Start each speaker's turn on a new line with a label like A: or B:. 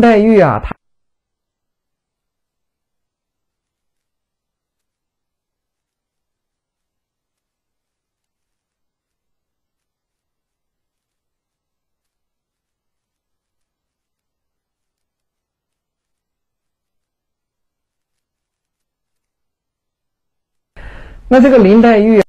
A: 黛玉啊他那这个林黛玉啊